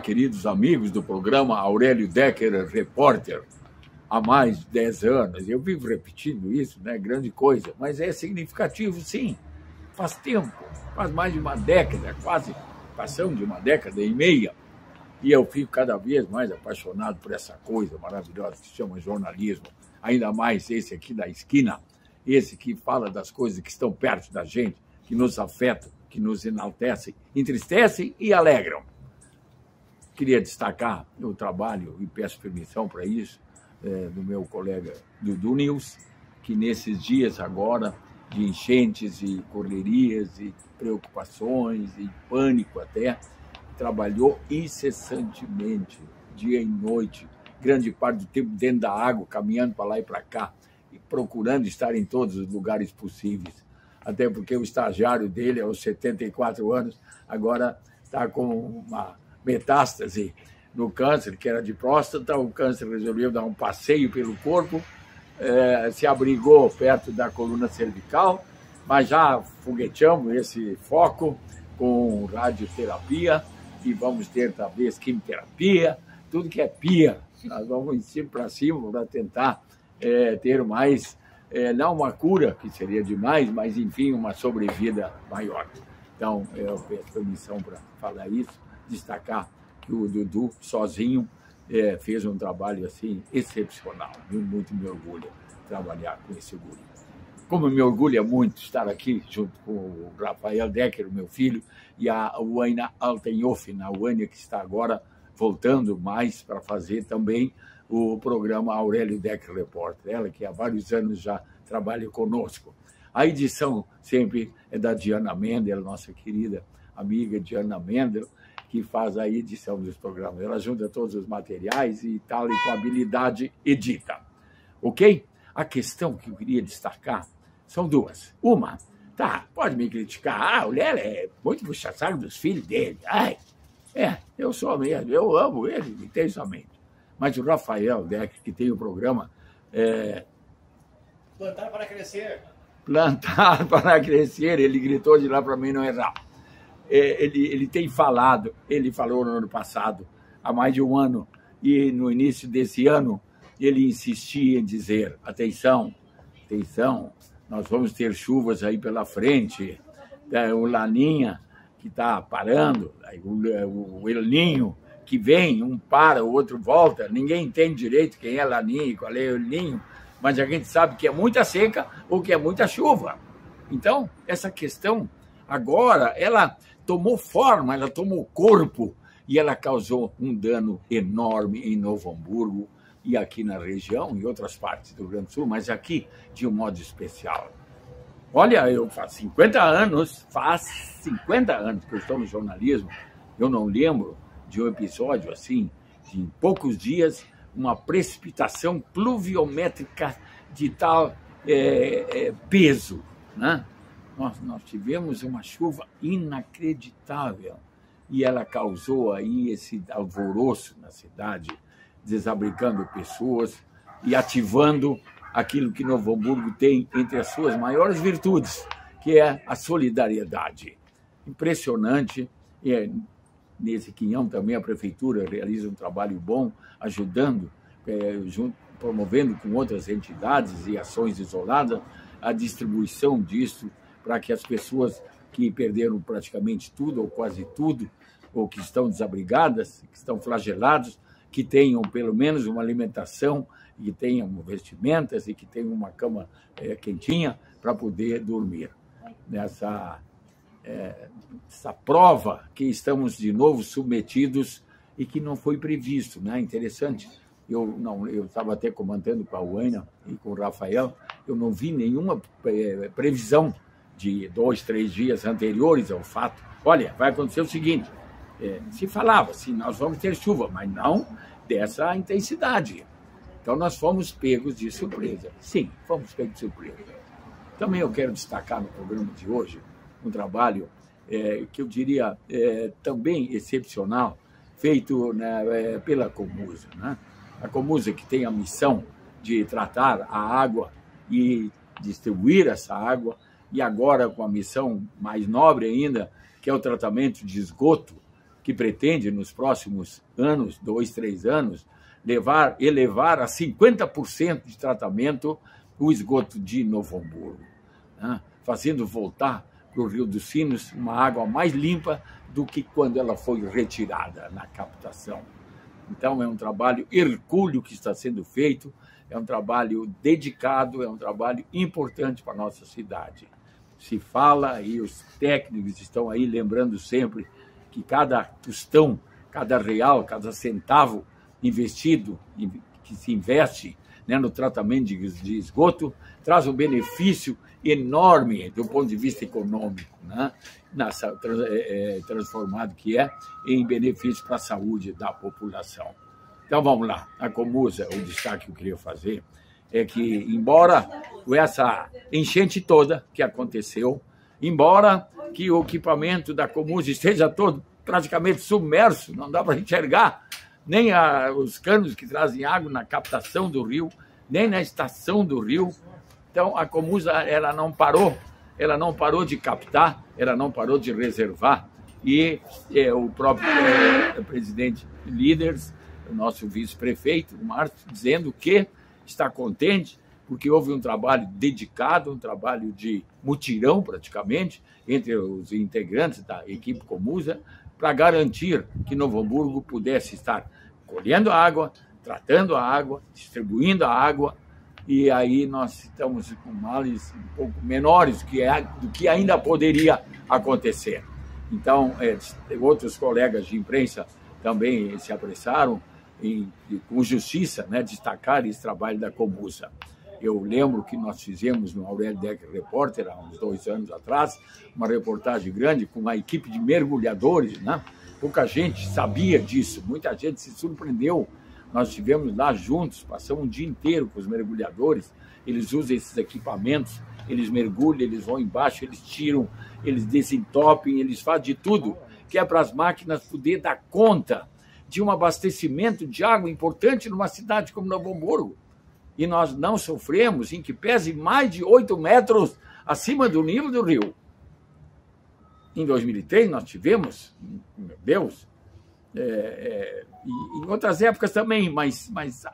Queridos amigos do programa Aurélio Decker Repórter. Há mais de 10 anos, eu vivo repetindo isso, né? Grande coisa, mas é significativo, sim. Faz tempo, faz mais de uma década, quase passamos de uma década e meia, e eu fico cada vez mais apaixonado por essa coisa maravilhosa que se chama jornalismo. Ainda mais esse aqui da esquina, esse que fala das coisas que estão perto da gente, que nos afetam, que nos enaltecem, entristecem e alegram. Queria destacar o trabalho, e peço permissão para isso, é, do meu colega Dudu News, que nesses dias agora de enchentes e correrias e preocupações e pânico até, trabalhou incessantemente, dia e noite, grande parte do tempo dentro da água, caminhando para lá e para cá, e procurando estar em todos os lugares possíveis. Até porque o estagiário dele, aos 74 anos, agora está com uma metástase no câncer, que era de próstata. O câncer resolveu dar um passeio pelo corpo, eh, se abrigou perto da coluna cervical, mas já fogueteamos esse foco com radioterapia e vamos ter talvez quimioterapia, tudo que é pia. Nós vamos em cima para cima para tentar eh, ter mais, eh, não uma cura, que seria demais, mas enfim, uma sobrevida maior. Então, eu peço permissão para falar isso, destacar que o Dudu, sozinho, é, fez um trabalho assim excepcional. Eu muito me orgulho trabalhar com esse guri. Como me orgulha muito estar aqui junto com o Rafael Decker, meu filho, e a Waina Altenhofen, a Waina que está agora voltando mais para fazer também o programa Aurélio Decker Repórter, ela que há vários anos já trabalha conosco. A edição sempre é da Diana Mendel, nossa querida amiga Diana Mendel, que faz a edição dos programas. Ela junta todos os materiais e tal, e com habilidade edita. Ok? A questão que eu queria destacar são duas. Uma, tá, pode me criticar. Ah, o Léo é muito puxa-saco dos filhos dele. Ai, é, eu sou mesmo, eu amo ele intensamente. Mas o Rafael Deck, que tem o programa é, Plantar para crescer. Plantar para Crescer, ele gritou de lá para mim não errar é, ele, ele tem falado, ele falou no ano passado, há mais de um ano, e no início desse ano, ele insistia em dizer: atenção, atenção, nós vamos ter chuvas aí pela frente, é, o Laninha que está parando, o, o El Ninho que vem, um para, o outro volta, ninguém entende direito quem é Laninha e qual é o El Ninho, mas a gente sabe que é muita seca ou que é muita chuva. Então, essa questão agora, ela tomou forma, ela tomou corpo e ela causou um dano enorme em Novo Hamburgo e aqui na região, em outras partes do Rio Grande do Sul, mas aqui de um modo especial. Olha, eu faz 50 anos, faz 50 anos que eu estou no jornalismo, eu não lembro de um episódio assim, de em poucos dias, uma precipitação pluviométrica de tal é, é, peso, né? Nós, nós tivemos uma chuva inacreditável e ela causou aí esse alvoroço na cidade, desabrigando pessoas e ativando aquilo que Novo Hamburgo tem entre as suas maiores virtudes, que é a solidariedade. Impressionante. É, nesse quinhão também a prefeitura realiza um trabalho bom, ajudando, é, junto, promovendo com outras entidades e ações isoladas a distribuição disso para que as pessoas que perderam praticamente tudo ou quase tudo, ou que estão desabrigadas, que estão flagelados, que tenham pelo menos uma alimentação, que tenham vestimentas e que tenham uma cama é, quentinha para poder dormir nessa é, essa prova que estamos de novo submetidos e que não foi previsto, né? Interessante. Eu não, eu estava até comentando com a Uaina e com o Rafael, eu não vi nenhuma é, previsão de dois, três dias anteriores ao fato. Olha, vai acontecer o seguinte: é, se falava, assim, nós vamos ter chuva, mas não dessa intensidade. Então nós fomos pegos de surpresa. Sim, fomos pegos de surpresa. Também eu quero destacar no programa de hoje um trabalho é, que eu diria é, também excepcional, feito né, é, pela Comusa. Né? A Comusa que tem a missão de tratar a água e distribuir essa água, e agora com a missão mais nobre ainda, que é o tratamento de esgoto, que pretende nos próximos anos, dois, três anos, levar, elevar a 50% de tratamento o esgoto de Novo Hamburgo, né? fazendo voltar para o Rio dos Sinos uma água mais limpa do que quando ela foi retirada na captação. Então, é um trabalho hercúleo que está sendo feito, é um trabalho dedicado, é um trabalho importante para a nossa cidade. Se fala, e os técnicos estão aí lembrando sempre, que cada tostão, cada real, cada centavo investido, que se investe né, no tratamento de, esgoto, traz um benefício enorme do ponto de vista econômico, né, nessa, é, é, transformado que é em benefício para a saúde da população. Então vamos lá, a Comusa, o destaque que eu queria fazer é que, embora essa enchente toda que aconteceu, embora que o equipamento da Comusa esteja todo praticamente submerso, não dá para enxergar nem a, os canos que trazem água na captação do rio, nem na estação do rio. Então a Comusa ela não parou, ela não parou de captar, ela não parou de reservar. E é, o próprio é, presidente Líderes, o nosso vice-prefeito, o Márcio, dizendo que está contente porque houve um trabalho dedicado, um trabalho de mutirão praticamente entre os integrantes da equipe Comusa para garantir que Novo Hamburgo pudesse estar colhendo a água, tratando a água, distribuindo a água, e aí nós estamos com males um pouco menores que, é, do que ainda poderia acontecer. Então, é, outros colegas de imprensa também se apressaram com justiça, né, destacar esse trabalho da Comusa. Eu lembro que nós fizemos no Aurélio Decker Repórter, há uns dois anos atrás, uma reportagem grande com uma equipe de mergulhadores. Né? Pouca gente sabia disso, muita gente se surpreendeu. Nós estivemos lá juntos, passamos um dia inteiro com os mergulhadores. Eles usam esses equipamentos, eles mergulham, eles vão embaixo, eles tiram, eles desentopem, eles fazem de tudo, que é para as máquinas poder dar conta de um abastecimento de água importante numa cidade como Novo Hamburgo e nós não sofremos em que pese mais de 8 metros acima do nível do rio. Em 2003 nós tivemos, meu Deus, é, é, em outras épocas também, mas, mas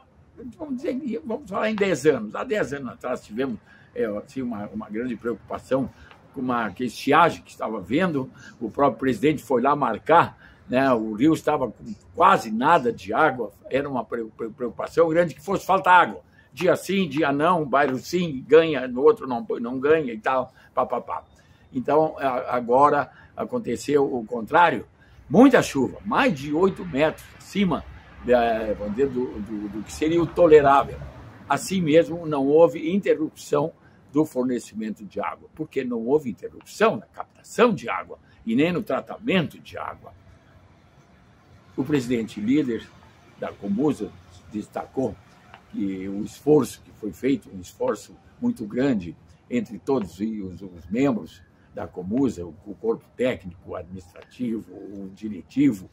vamos, dizer, vamos falar em 10 anos. Há 10 anos atrás tivemos é, assim, uma, uma grande preocupação com uma estiagem que estava vendo, o próprio presidente foi lá marcar né? o rio estava com quase nada de água, era uma preocupação grande que fosse falta água dia sim, dia não, bairro sim ganha, no outro não, não ganha e tal, papapá. Então, agora aconteceu o contrário, muita chuva, mais de 8 metros acima é, do, do, do que seria o tolerável. Assim mesmo, não houve interrupção do fornecimento de água, porque não houve interrupção na captação de água e nem no tratamento de água. O presidente líder da Comusa destacou que o esforço que foi feito, um esforço muito grande entre todos os, os membros da Comusa, o, o, corpo técnico, o administrativo, o diretivo,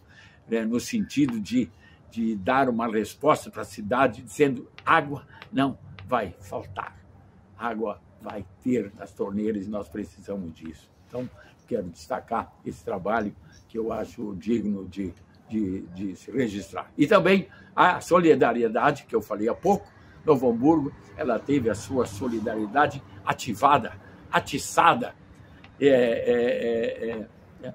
né, no sentido de, de dar uma resposta para a cidade dizendo água não vai faltar, água vai ter nas torneiras e nós precisamos disso. Então, quero destacar esse trabalho que eu acho digno de de, de se registrar. E também a solidariedade, que eu falei há pouco, Novo Hamburgo, ela teve a sua solidariedade ativada, atiçada. É, é, é, é, é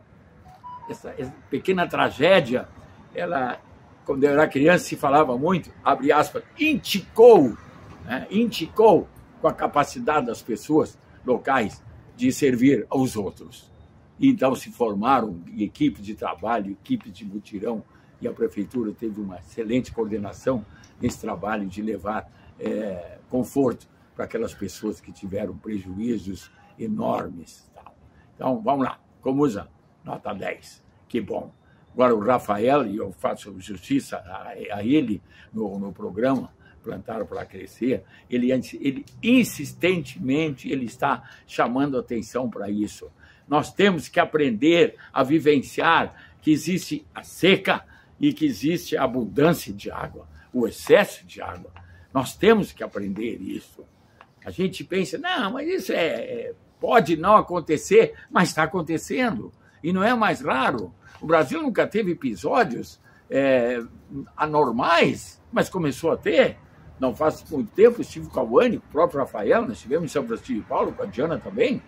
essa, essa, pequena tragédia, ela, quando eu era criança, se falava muito, abre aspas, indicou, né, indicou com a capacidade das pessoas locais de servir aos outros. Então se formaram equipes de trabalho, equipes de mutirão, e a prefeitura teve uma excelente coordenação nesse trabalho de levar é, conforto para aquelas pessoas que tiveram prejuízos enormes. Então, vamos lá, Comusa, nota 10, que bom. Agora, o Rafael, e eu faço justiça a, a ele no, no programa, Plantar para Crescer, ele, ele insistentemente ele está chamando atenção para isso. Nós temos que aprender a vivenciar que existe a seca e que existe a abundância de água, o excesso de água. Nós temos que aprender isso. A gente pensa, não, mas isso é, é pode não acontecer, mas está acontecendo. E não é mais raro. O Brasil nunca teve episódios é, anormais, mas começou a ter. Não faz muito tempo, estive com a Wani, o próprio Rafael, nós estivemos em São Francisco de Paulo, com a Diana também.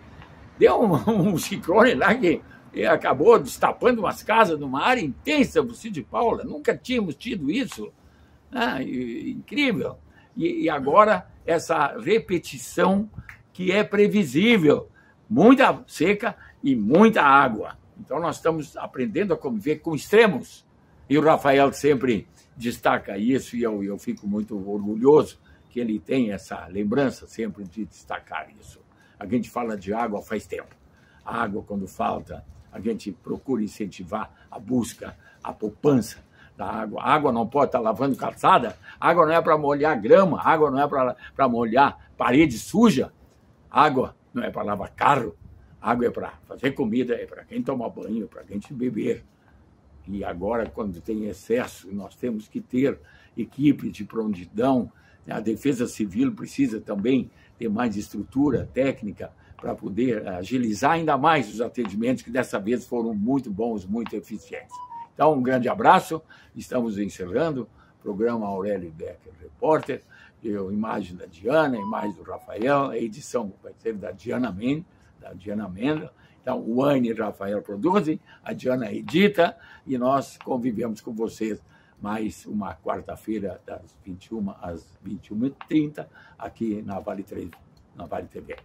Deu um, um ciclone lá que acabou destapando umas casas numa área intensa do Cid Paula. Nunca tínhamos tido isso. Ah, incrível. E, e agora essa repetição que é previsível. Muita seca e muita água. Então nós estamos aprendendo a conviver com extremos. E o Rafael sempre destaca isso e eu, eu fico muito orgulhoso que ele tem essa lembrança sempre de destacar isso. A gente fala de água faz tempo. A água, quando falta, a gente procura incentivar a busca, a poupança da água. A água não pode estar lavando calçada, a água não é para molhar grama, a água não é para molhar parede suja, a água não é para lavar carro, a água é para fazer comida, é para quem toma banho, é para quem beber. E agora, quando tem excesso, nós temos que ter equipe de prontidão. A Defesa Civil precisa também ter mais estrutura técnica para poder agilizar ainda mais os atendimentos, que dessa vez foram muito bons, muito eficientes. Então, um grande abraço. Estamos encerrando o programa Aurélio Becker Repórter. Eu, imagem da Diana, imagem do Rafael, a edição vai ser da Diana Mendes, da Diana Mendes. Então, o Anne e o Rafael produzem, a Diana edita e nós convivemos com vocês mais uma quarta-feira, das 21 às 21h30, aqui na Vale 3, na Vale TV.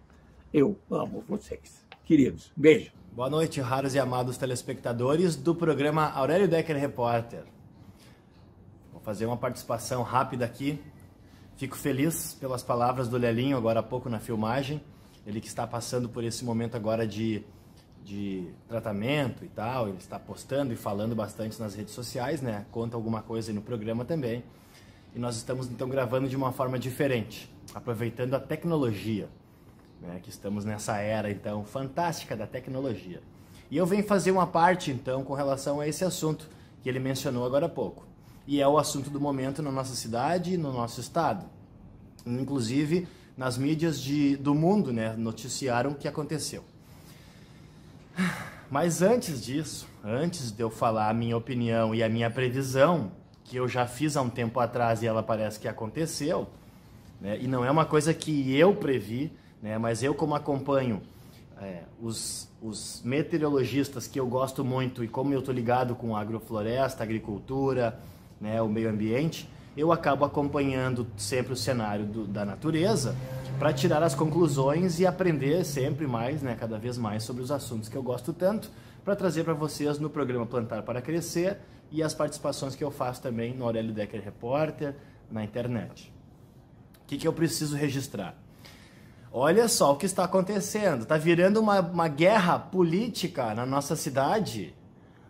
Eu amo vocês. Queridos, beijo. Boa noite, raros e amados telespectadores do programa Aurélio Decker Repórter. Vou fazer uma participação rápida aqui. Fico feliz pelas palavras do Lelinho agora há pouco na filmagem. Ele que está passando por esse momento agora de, de tratamento e tal. Ele está postando e falando bastante nas redes sociais, né? Conta alguma coisa aí no programa também. E nós estamos então gravando de uma forma diferente, aproveitando a tecnologia né, que estamos nessa era então fantástica da tecnologia. E eu venho fazer uma parte então com relação a esse assunto que ele mencionou agora há pouco. E é o assunto do momento na nossa cidade e no nosso estado. Inclusive nas mídias de, do mundo né, noticiaram o que aconteceu. Mas antes disso, antes de eu falar a minha opinião e a minha previsão, que eu já fiz há um tempo atrás e ela parece que aconteceu, né, e não é uma coisa que eu previ, né? Mas eu, como acompanho é, os, os meteorologistas que eu gosto muito e como eu estou ligado com agrofloresta, agricultura, né, o meio ambiente, eu acabo acompanhando sempre o cenário do, da natureza para tirar as conclusões e aprender sempre mais, né, cada vez mais sobre os assuntos que eu gosto tanto, para trazer para vocês no programa Plantar para Crescer e as participações que eu faço também no Aurélio Decker Repórter, na internet. O que, que eu preciso registrar? Olha só o que está acontecendo. Está virando uma, uma guerra política na nossa cidade.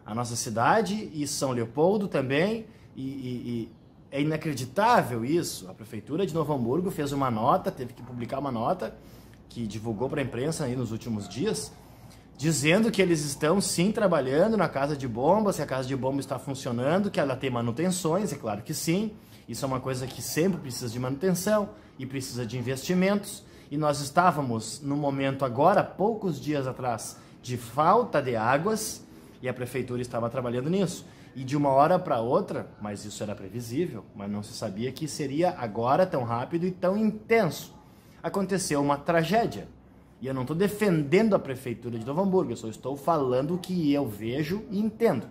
A nossa cidade e São Leopoldo também. E, e, e é inacreditável isso. A prefeitura de Novo Hamburgo fez uma nota, teve que publicar uma nota que divulgou para a imprensa aí nos últimos dias, dizendo que eles estão sim trabalhando na casa de bomba, se a casa de bomba está funcionando, que ela tem manutenções, é claro que sim. Isso é uma coisa que sempre precisa de manutenção e precisa de investimentos e nós estávamos no momento agora, poucos dias atrás, de falta de águas e a prefeitura estava trabalhando nisso. E de uma hora para outra, mas isso era previsível, mas não se sabia que seria agora tão rápido e tão intenso. Aconteceu uma tragédia. E eu não estou defendendo a prefeitura de Novo Hamburgo, eu só estou falando o que eu vejo e entendo.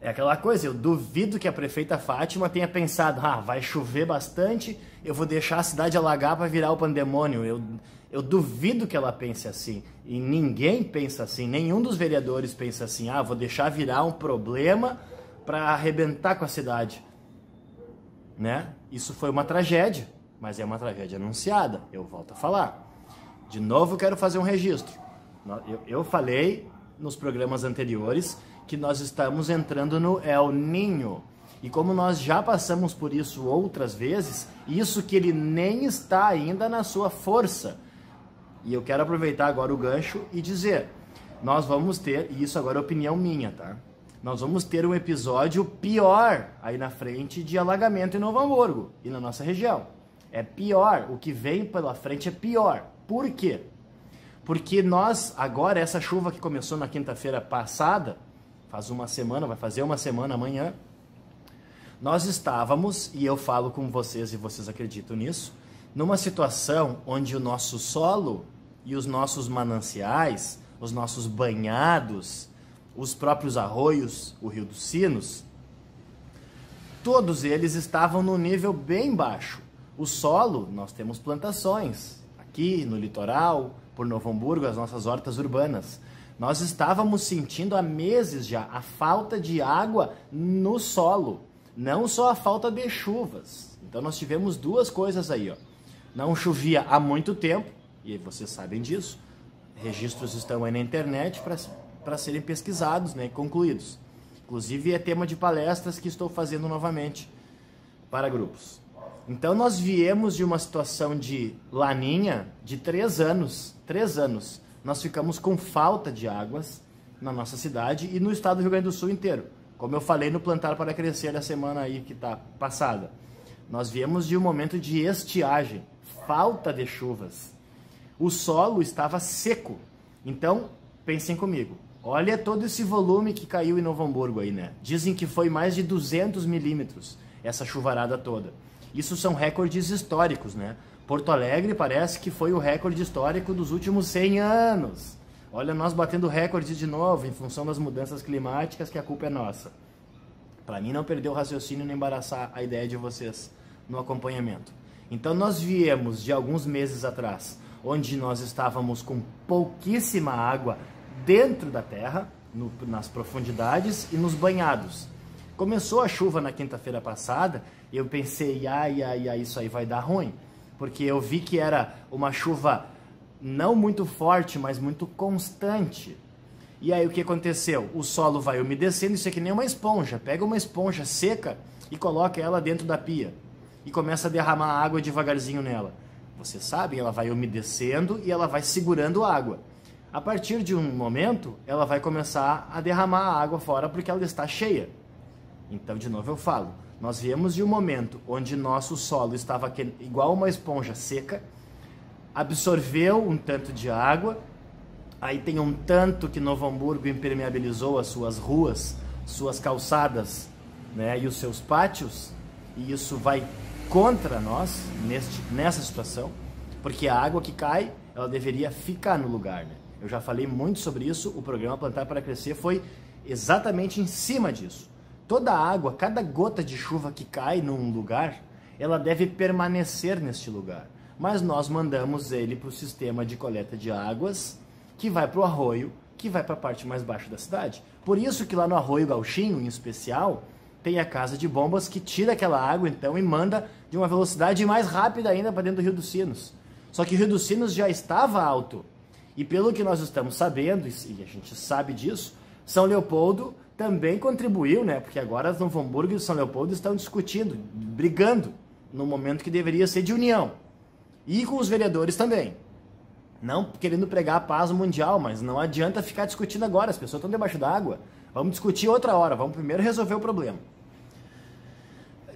É aquela coisa, eu duvido que a prefeita Fátima tenha pensado, ah, vai chover bastante, eu vou deixar a cidade alagar para virar o pandemônio. Eu, eu duvido que ela pense assim. E ninguém pensa assim, nenhum dos vereadores pensa assim, ah, vou deixar virar um problema para arrebentar com a cidade. Né? Isso foi uma tragédia, mas é uma tragédia anunciada, eu volto a falar. De novo, quero fazer um registro. Eu falei nos programas anteriores que nós estamos entrando no El Ninho. E como nós já passamos por isso outras vezes, isso que ele nem está ainda na sua força. E eu quero aproveitar agora o gancho e dizer, nós vamos ter, e isso agora é opinião minha, tá? Nós vamos ter um episódio pior aí na frente de alagamento em Novo Hamburgo e na nossa região. É pior, o que vem pela frente é pior. Por quê? Porque nós, agora, essa chuva que começou na quinta-feira passada, faz uma semana, vai fazer uma semana amanhã, nós estávamos, e eu falo com vocês e vocês acreditam nisso, numa situação onde o nosso solo e os nossos mananciais, os nossos banhados, os próprios arroios, o Rio dos Sinos, todos eles estavam no nível bem baixo. O solo, nós temos plantações aqui no litoral, por Novo Hamburgo, as nossas hortas urbanas. Nós estávamos sentindo há meses já a falta de água no solo, não só a falta de chuvas. Então nós tivemos duas coisas aí, ó. Não chovia há muito tempo, e vocês sabem disso. Registros estão aí na internet para serem pesquisados né, e concluídos. Inclusive é tema de palestras que estou fazendo novamente para grupos. Então nós viemos de uma situação de laninha de três anos, três anos. Nós ficamos com falta de águas na nossa cidade e no estado do Rio Grande do Sul inteiro. Como eu falei no Plantar para Crescer da semana aí que está passada. Nós viemos de um momento de estiagem, falta de chuvas. O solo estava seco. Então, pensem comigo. Olha todo esse volume que caiu em Novo Hamburgo aí, né? Dizem que foi mais de 200 milímetros essa chuvarada toda. Isso são recordes históricos, né? Porto Alegre parece que foi o recorde histórico dos últimos 100 anos. Olha, nós batendo recorde de novo em função das mudanças climáticas, que a culpa é nossa. Para mim não perder o raciocínio nem embaraçar a ideia de vocês no acompanhamento. Então nós viemos de alguns meses atrás, onde nós estávamos com pouquíssima água dentro da terra, no, nas profundidades e nos banhados. Começou a chuva na quinta-feira passada e eu pensei, ai, ai, ai, isso aí vai dar ruim. Porque eu vi que era uma chuva não muito forte, mas muito constante. E aí o que aconteceu? O solo vai umedecendo, isso é que nem uma esponja. Pega uma esponja seca e coloca ela dentro da pia. E começa a derramar água devagarzinho nela. Você sabe, ela vai umedecendo e ela vai segurando água. A partir de um momento, ela vai começar a derramar a água fora porque ela está cheia. Então, de novo eu falo, nós viemos de um momento onde nosso solo estava igual uma esponja seca, absorveu um tanto de água, aí tem um tanto que Novo Hamburgo impermeabilizou as suas ruas, suas calçadas né, e os seus pátios, e isso vai contra nós neste, nessa situação, porque a água que cai, ela deveria ficar no lugar. Né? Eu já falei muito sobre isso, o programa Plantar para Crescer foi exatamente em cima disso. Toda água, cada gota de chuva que cai num lugar, ela deve permanecer neste lugar. Mas nós mandamos ele para o sistema de coleta de águas, que vai para o arroio, que vai para a parte mais baixa da cidade. Por isso que lá no Arroio Gauchinho, em especial, tem a casa de bombas que tira aquela água então e manda de uma velocidade mais rápida ainda para dentro do Rio dos Sinos. Só que o Rio dos Sinos já estava alto. E pelo que nós estamos sabendo, e a gente sabe disso, São Leopoldo também contribuiu, né? Porque agora Novo Hamburgo e São Leopoldo estão discutindo, brigando, no momento que deveria ser de união. E com os vereadores também. Não querendo pregar a paz mundial, mas não adianta ficar discutindo agora, as pessoas estão debaixo d'água. Vamos discutir outra hora, vamos primeiro resolver o problema.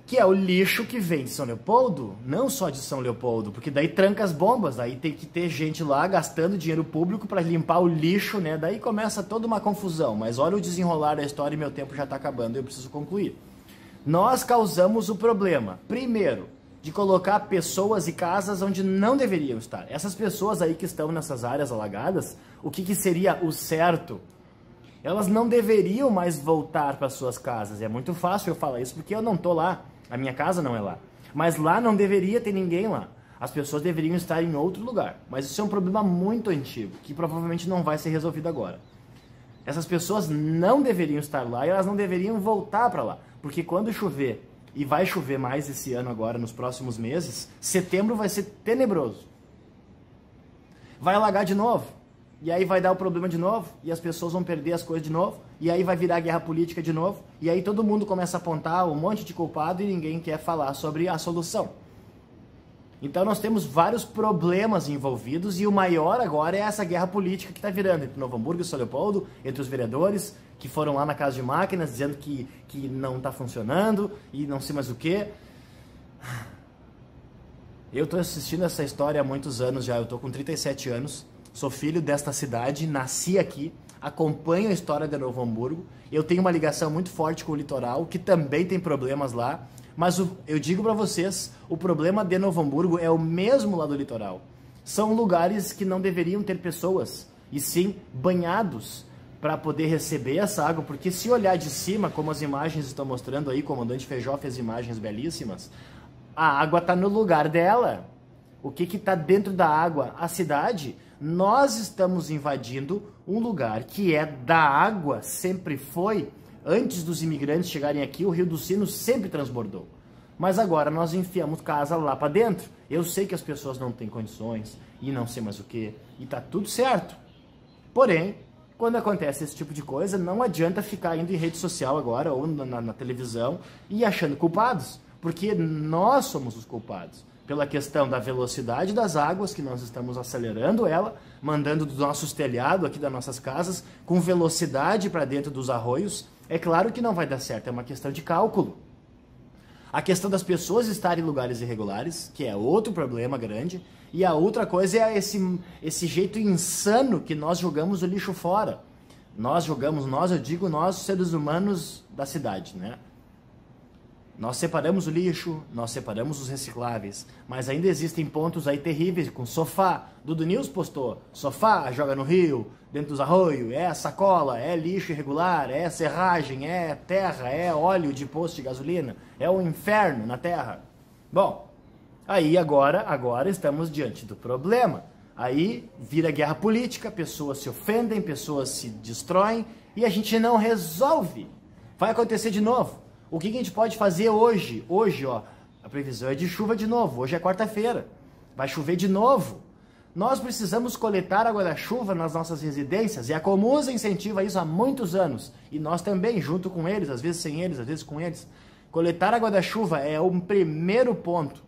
Que é o lixo que vem de São Leopoldo, não só de São Leopoldo, porque daí tranca as bombas, daí tem que ter gente lá gastando dinheiro público para limpar o lixo, né? Daí começa toda uma confusão. Mas olha o desenrolar da história e meu tempo já está acabando, eu preciso concluir. Nós causamos o problema, primeiro, de colocar pessoas e casas onde não deveriam estar. Essas pessoas aí que estão nessas áreas alagadas, o que, que seria o certo? elas não deveriam mais voltar para suas casas. É muito fácil eu falar isso porque eu não tô lá, a minha casa não é lá. Mas lá não deveria ter ninguém lá. As pessoas deveriam estar em outro lugar. Mas isso é um problema muito antigo, que provavelmente não vai ser resolvido agora. Essas pessoas não deveriam estar lá e elas não deveriam voltar para lá. Porque quando chover, e vai chover mais esse ano agora, nos próximos meses, setembro vai ser tenebroso. Vai alagar de novo. E aí vai dar o problema de novo, e as pessoas vão perder as coisas de novo, e aí vai virar guerra política de novo, e aí todo mundo começa a apontar um monte de culpado e ninguém quer falar sobre a solução. Então nós temos vários problemas envolvidos e o maior agora é essa guerra política que está virando entre Novo Hamburgo e São Leopoldo, entre os vereadores que foram lá na Casa de Máquinas dizendo que, que não está funcionando e não sei mais o que. Eu estou assistindo essa história há muitos anos já, eu estou com 37 anos, sou filho desta cidade, nasci aqui, acompanho a história de Novo Hamburgo, eu tenho uma ligação muito forte com o litoral, que também tem problemas lá, mas o, eu digo para vocês, o problema de Novo Hamburgo é o mesmo lá do litoral. São lugares que não deveriam ter pessoas, e sim banhados para poder receber essa água, porque se olhar de cima, como as imagens estão mostrando aí, comandante Feijó fez imagens belíssimas, a água está no lugar dela. O que está dentro da água? A cidade. Nós estamos invadindo um lugar que é da água, sempre foi, Antes dos imigrantes chegarem aqui, o Rio dos Sinos sempre transbordou. Mas agora nós enfiamos casa lá para dentro. Eu sei que as pessoas não têm condições e não sei mais o que, e tá tudo certo. Porém, quando acontece esse tipo de coisa, não adianta ficar indo em rede social agora ou na, na televisão e achando culpados, porque nós somos os culpados pela questão da velocidade das águas, que nós estamos acelerando ela, mandando dos nossos telhados aqui das nossas casas com velocidade para dentro dos arroios, é claro que não vai dar certo, é uma questão de cálculo. A questão das pessoas estarem em lugares irregulares, que é outro problema grande, e a outra coisa é esse, esse jeito insano que nós jogamos o lixo fora. Nós jogamos, nós, eu digo nós, seres humanos da cidade, né? Nós separamos o lixo, nós separamos os recicláveis, mas ainda existem pontos aí terríveis, com sofá. Dudu News postou, sofá joga no rio, dentro dos arroios, é sacola, é lixo irregular, é serragem, é terra, é óleo de posto de gasolina, é o um inferno na terra. Bom, aí agora, agora estamos diante do problema. Aí vira guerra política, pessoas se ofendem, pessoas se destroem e a gente não resolve. Vai acontecer de novo. O que, que a gente pode fazer hoje? Hoje, ó, a previsão é de chuva de novo. Hoje é quarta-feira. Vai chover de novo. Nós precisamos coletar água da chuva nas nossas residências e a Comusa incentiva isso há muitos anos. E nós também, junto com eles, às vezes sem eles, às vezes com eles. Coletar água da chuva é o primeiro ponto.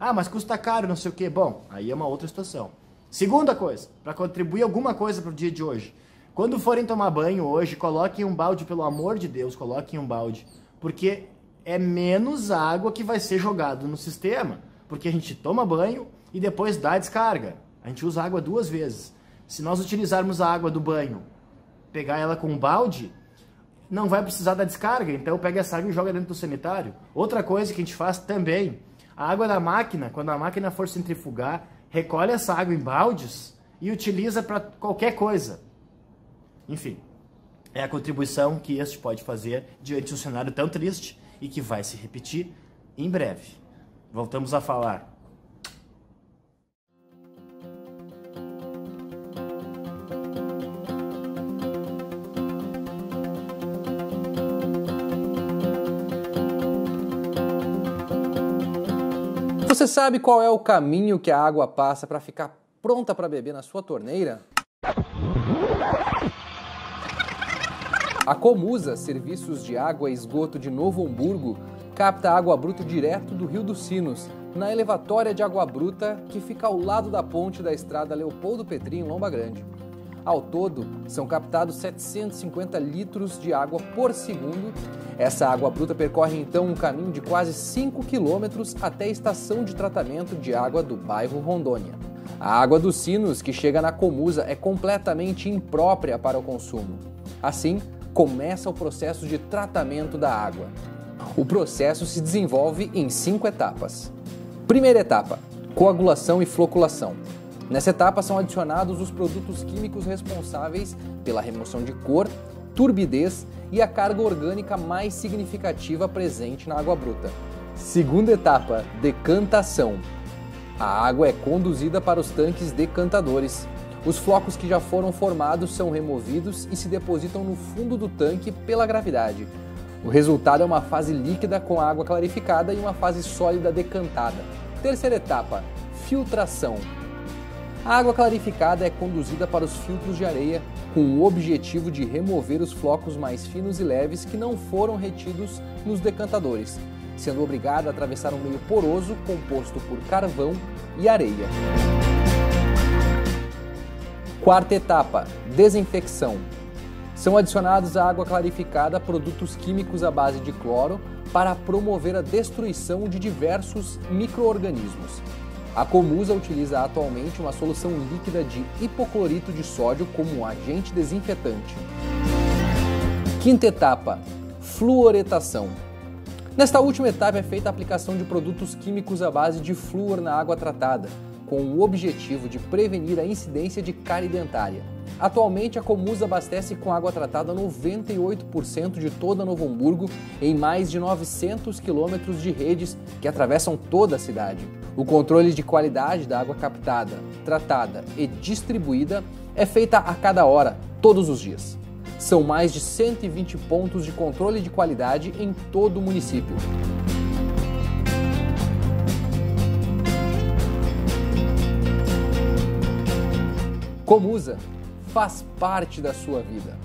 Ah, mas custa caro, não sei o quê. Bom, aí é uma outra situação. Segunda coisa, para contribuir alguma coisa para o dia de hoje. Quando forem tomar banho hoje, coloquem um balde, pelo amor de Deus, coloquem um balde porque é menos água que vai ser jogado no sistema, porque a gente toma banho e depois dá a descarga. A gente usa água duas vezes. Se nós utilizarmos a água do banho, pegar ela com um balde, não vai precisar da descarga, então pega essa água e joga dentro do sanitário. Outra coisa que a gente faz também, a água da máquina, quando a máquina for centrifugar, recolhe essa água em baldes e utiliza para qualquer coisa. Enfim, é a contribuição que este pode fazer diante de um cenário tão triste e que vai se repetir em breve. Voltamos a falar. Você sabe qual é o caminho que a água passa para ficar pronta para beber na sua torneira? A Comusa, Serviços de Água e Esgoto de Novo Hamburgo, capta água bruta direto do Rio dos Sinos, na elevatória de água bruta que fica ao lado da ponte da estrada Leopoldo Petri, em Lomba Grande. Ao todo, são captados 750 litros de água por segundo. Essa água bruta percorre então um caminho de quase 5 quilômetros até a estação de tratamento de água do bairro Rondônia. A água dos sinos que chega na Comusa é completamente imprópria para o consumo. Assim, começa o processo de tratamento da água. O processo se desenvolve em cinco etapas. Primeira etapa: coagulação e floculação. Nessa etapa são adicionados os produtos químicos responsáveis pela remoção de cor, turbidez e a carga orgânica mais significativa presente na água bruta. Segunda etapa, decantação. A água é conduzida para os tanques decantadores. Os flocos que já foram formados são removidos e se depositam no fundo do tanque pela gravidade. O resultado é uma fase líquida com água clarificada e uma fase sólida decantada. Terceira etapa, filtração. A água clarificada é conduzida para os filtros de areia com o objetivo de remover os flocos mais finos e leves que não foram retidos nos decantadores, sendo obrigada a atravessar um meio poroso composto por carvão e areia. Quarta etapa: desinfecção. São adicionados à água clarificada produtos químicos à base de cloro para promover a destruição de diversos microorganismos. A Comusa utiliza atualmente uma solução líquida de hipoclorito de sódio como agente desinfetante. Quinta etapa: fluoretação. Nesta última etapa é feita a aplicação de produtos químicos à base de flúor na água tratada, com o objetivo de prevenir a incidência de cárie dentária. Atualmente, a Comusa abastece com água tratada 98% de toda Novo Hamburgo em mais de 900 quilômetros de redes que atravessam toda a cidade. O controle de qualidade da água captada, tratada e distribuída é feita a cada hora, todos os dias. São mais de 120 pontos de controle de qualidade em todo o município. Comusa faz parte da sua vida.